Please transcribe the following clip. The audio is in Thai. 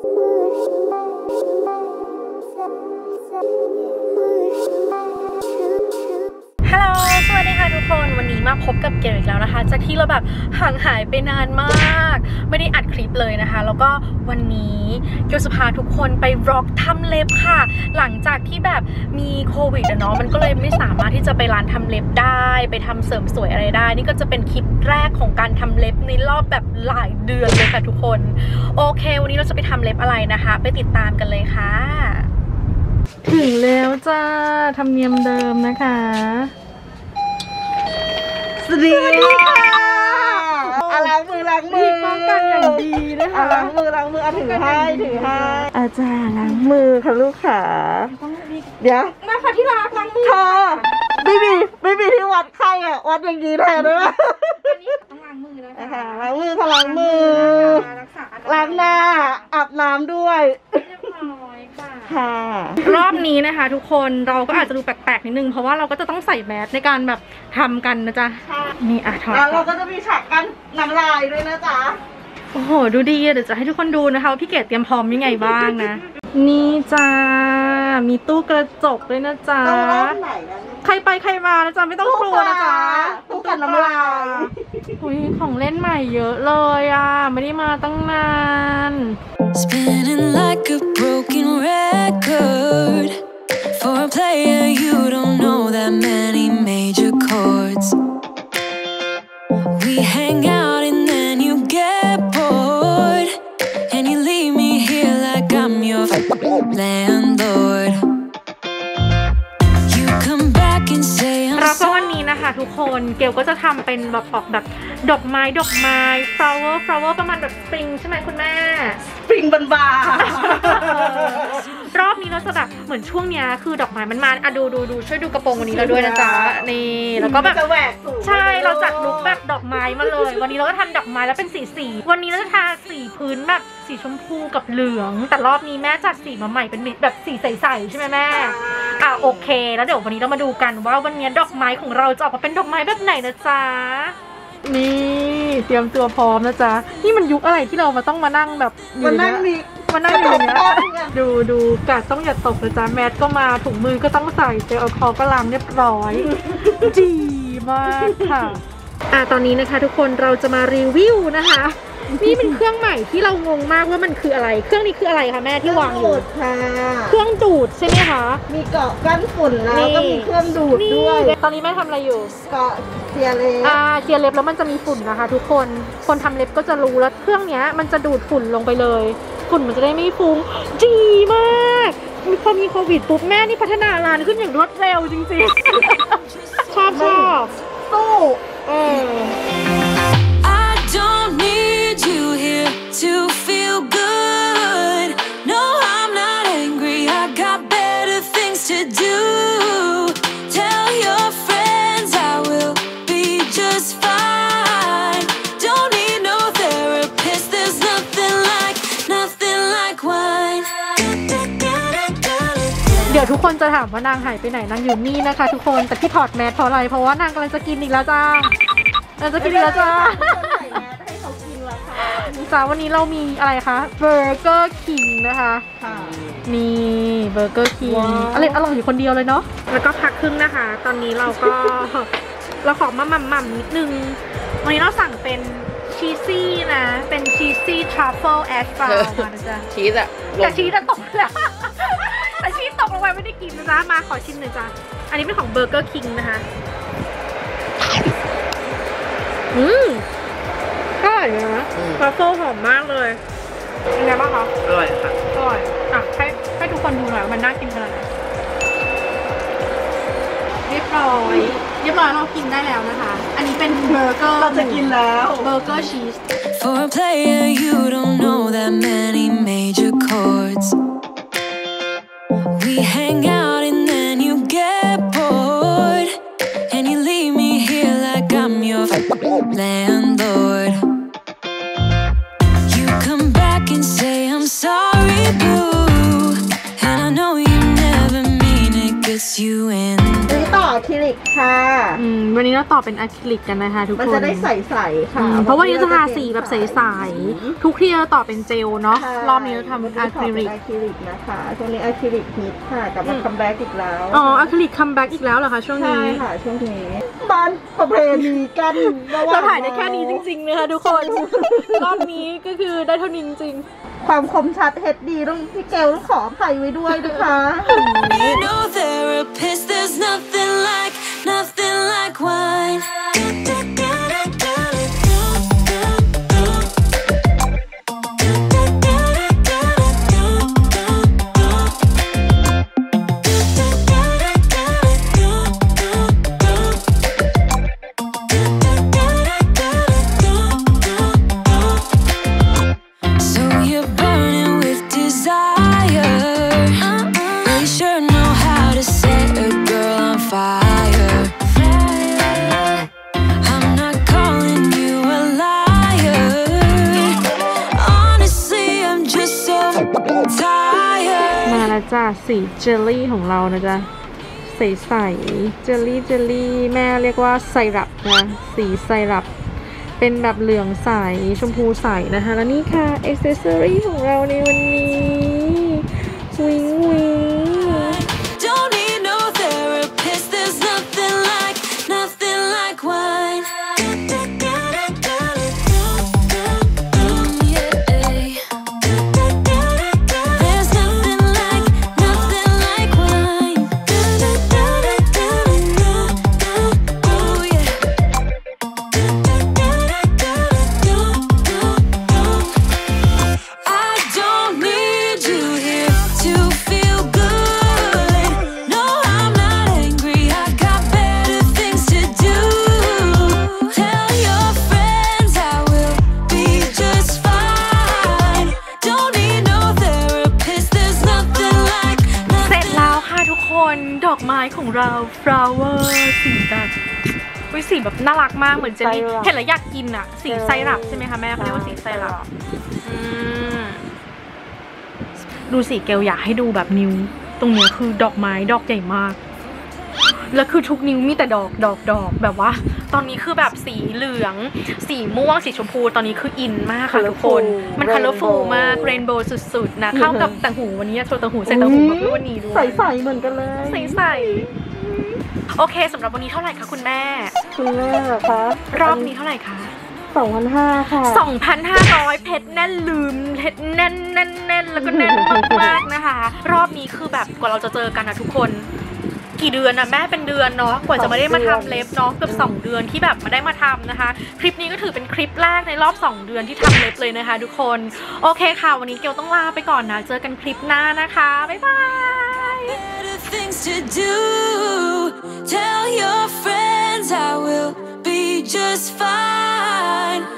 ฮัล ทุกคนวันนี้มาพบกับเกลอีกแล้วนะคะ จากที่เราแบบห่างหายไปนานมาก ไม่ได้อัดคลิปเลยนะคะ แล้วก็วันนี้เกลจะพาทุกคนไปร็อกทำเล็บค่ะ หลังจากที่แบบมีโควิดอะเนาะมันก็เลยไม่สามารถที่จะไปร้านทำเล็บได้ ไปทำเสริมสวยอะไรได้ นี่ก็จะเป็นคลิปแรกของการทำเล็บในรอบแบบหลายเดือนเลยค่ะทุกคน โอเค วันนี้เราจะไปทำเล็บอะไรนะคะ ไปติดตามกันเลยค่ะ ถึงแล้วจ้าทำเนียมเดิมนะคะ สวัสดีค่ะอะล้างมือล้างมืมีอป้องกันอย่างดีนะอะคะล้างมือล้างมืออะถือให้ถือให้อาจารย์ล้างมือค่ะลูกขาเดี๋ยวมาค่ะที่รักล้างมือเธอไม่มีไม่มีที่วัดไข้อะวัดอย่างนี้แทนได้ไหมอันนี้ต้องล้างมือนะนะคะคะล้างมือค่ะล้างมือรักษาอล้างหน้าอาบน้ำด้วยเรียบร้อยค่ะ ค่ะ รอบนี้นะคะ ทุกคนเราก็อาจจะดูแปลกๆนิดนึง เพราะว่าเราก็จะต้องใส่แมสในการแบบทำกันนะจ๊ะนี่อะถอดแล้วเราก่ก็อนจะมีฉากกันน้ำลายด้วยนะจ๊ะ โอ้โห ดูดีอะเดี๋ยวจะให้ทุกคนดูนะคะว่าพี่เกดเตรียมพร้อมยังไงบ้างนะ นี่จ้ามีตู้กระจกด้วยนะจ๊ะเราเริ่มไหนนะใครไปใครมานะจ๊ะไม่ต้องกลัวนะจ๊ะตู้กันน้ำลาย อุ้ยของเล่นใหม่เยอะเลยอะ ไม่ได้มาตั้งนาน Spinning like a broken record. For a player, you don't know that many major chords. We hang out and then you get bored. And you leave me here like I'm your landlord. You come back and say I'm แล้วก็ sorry. วันนี้นะคะทุกคนเกลก็จะทำเป็นแบบออกแบบดอกไม้ดอกไม้ flower flower ประมาณแบบสปริงใช่ไหมคุณแม่ ปริงบันบารอบนี้เราจะแบบเหมือนช่วงเนี้ยคือดอกไม้มันมาอะดูดูดูช่วยดูกระโปรงวันนี้เราด้วยนะจ๊ะนี่แล้วก็แบบจะแหวกสูงใช่เราจัดลุคแบบดอกไม้มาเลย วันนี้เราก็ทำดอกไม้แล้วเป็นสีสีวันนี้เราจะทาสีพื้นแบบสีชมพูกับเหลือง แต่รอบนี้แม่จัดสีมาใหม่เป็นแบบสีใสๆใช่ไหมแม่อะโอเค แล้วเดี๋ยววันนี้เรามาดูกันว่าวันนี้ดอกไม้ของเราจะออกมาเป็นดอกไม้แบบไหนนะจ๊ะนี่ เตรียมตัวพร้อมนะจ๊ะ นี่มันยุคอะไรที่เรามาต้องมานั่งแบบอยู่มันเยนั่งมีมานั่งอยู่อย่างเงี้ยดูดูกาดต้องอย่าตกนะจ๊ะ แมสก็มาถุงมือก็ต้องใส่เจลแอลกอฮอล์ก็ล้างเรียบร้อย ดีมากค่ะอะตอนนี้นะคะทุกคนเราจะมารีวิวนะคะ นี่เป็นเครื่องใหม่ที่เรางงมากว่ามันคืออะไร เครื่องนี้คืออะไรคะแม่ที่วางอยู่ดค่ะ เครื่องดูดใช่ไหมคะ มีเกาะกั้นฝุ่นแล้วนี่ก็มีเครื่องดูดด้วย ตอนนี้แม่ทำอะไรอยู่ เกาะเสียเลยอ่าเคลียร์เล็บแล้วมันจะมีฝุ่นนะคะ ทุกคน คนทำเล็บก็จะรู้แล้วเครื่องเนี้ยมันจะดูดฝุ่นลงไปเลย ฝุ่นมันจะได้ไม่ฟุ้งดีมากพอมีโควิดปุ๊บแม่นี่พัฒนาร้านขึ้นอย่างรวดเร็วจริงๆ ชอบชอบตู้เออ to feel good. No, I'm not angry. I got better things to do. Tell your friends I will be just fine. Don't need no therapist. There's nothing like, nothing like wine. เดี๋ยวทุกคนจะถามว่านางหายไปไหนนางอยู่นี่นะคะ ทุกคนแต่ที่ถอดแมสเพราะอะไรเพราะว่านางกำลังจะกินอีกแล้วจ้านางจะกินอีกแล้วจ้า จ้าวันนี้เรามีอะไรคะ Burger King นะคะค่ะนี่ Burger King ว้าวอะไรอร่อยอยู่คนเดียวเลยเนาะแล้วก็พักครึ่งนะคะ ตอนนี้เราก็เราขอมาหม่ำๆนิดนึง วันนี้เราสั่งเป็น cheesy นะ เป็น cheesy truffle hash brown มานะจ๊ะชีสอะลแต่งชีสจะตกแล้วแต่ชีสตกลงไปไม่ได้กินนะจ๊ะมาขอชิมหน่อยจ้ะอันนี้เป็นของ Burger King นะคะ อืม อร่อยนะทรัฟเฟิลหอมมากเลยเป็นไงบ้างคะ อร่อยค่ะ อร่อย อะ ให้ให้ทุกคนดูหน่อยว่ามันน่ากินขนาดไหนเรียบร้อย เรียบร้อยเรากินได้แล้วนะคะ อันนี้เป็นเบอร์เกอร์เราจะกินแล้ว เบอร์เกอร์ชีส For a player, you don't know that many major chords. We hang out and then you get bored. And you leave me here like I'm your landlord. อะคลินิลิกค่ะ อืมวันนี้เราต่อเป็นอะคริลิกกันนะคะทุกคน มันจะได้ใสๆค่ะอืมเพราะวันนี้จะทาสีแบบใสๆ ทุกที่เราต่อเป็นเจลเนาะใช่รอบนี้เราทำอะคริลิกอะคริลิกนะคะช่วงนี้อะคริลิกฮิตค่ะกลับมาอืม comeback อีกแล้ว อ๋ออะคริลิก comeback อีกแล้วเหรอคะช่วงใช่นี้ค่ะช่วงนี้บ้านประเพณีกันะหว่เราถ่ายได้แค่นี้จริงๆนะคะทุกคน รอบนี้ก็คือได้เท่านี้จริงความคมชัดเฮดดีต้องพี่เกลต้องขออภัยไว้ด้วยนะคะ Ain't no therapist, there's nothing like, nothing สีเจลลี่ของเรานะจ๊ะใสๆเจลลี่เจลลี่แม่เรียกว่าไซรัปนะสีไซรัปเป็นแบบเหลืองใสชมพูใสนะคะ แล้วนี่ค่ะอ c เซสซอรี่ของเราในวันนี้วิงวิง อกไม้ของเรา flower สีแบบวิสีแบบน่ารักมากเหมือนเจลลี่ไซรัปเห็นแล้วอยากกินอะสีไซรัปใช่ไหมคะแม่เขาเรียกว่าสีไซรัปปอืมดูสิเกลอยากให้ดูแบบนิ้ว ตรงเนี้ยคือดอกไม้ดอกใหญ่มากแล้วคือทุกนิ้วมีแต่ดอกดอกดอกแบบว่า ตอนนี้คือแบบสีเหลือง สีม่วงสีชมพูตอนนี้คืออินมากค่ะทุกคน มัน colorful มากเรนโบว์สุดๆนะ เข้ากับต่างหูวันนี้โชว์ต่างหูใส่ต่างหูมาด้วยวันนี้ด้วยใสๆเหมือนกันเลยใสๆ โอเคสำหรับวันนี้เท่าไหร่คะคุณแม่ คุณแม่เหรอคะรอบนี้เท่าไหร่คะสองพันห้าค่ะ2,500เพชรแน่นลืมเพชรแน่นแน่นแน่นแล้วก็แน่นมากๆนะคะ รอบนี้คือแบบกว่าเราจะเจอกันนะทุกคน กี่เดือนนะแม่เป็นเดือนเนาะกว่าจะมาได้มาทำเล็บเนาะเกือบ2เดือนที่แบบมาได้มาทำนะคะ คลิปนี้ก็ถือเป็นคลิปแรกในรอบ 2 เดือนที่ทำเล็บเลยนะคะ ทุกคนโอเคค่ะ วันนี้เกลต้องลาไปก่อนนะเจอกันคลิปหน้านะคะบ๊ายบาย Better things to do. Tell your friends I will be just fine.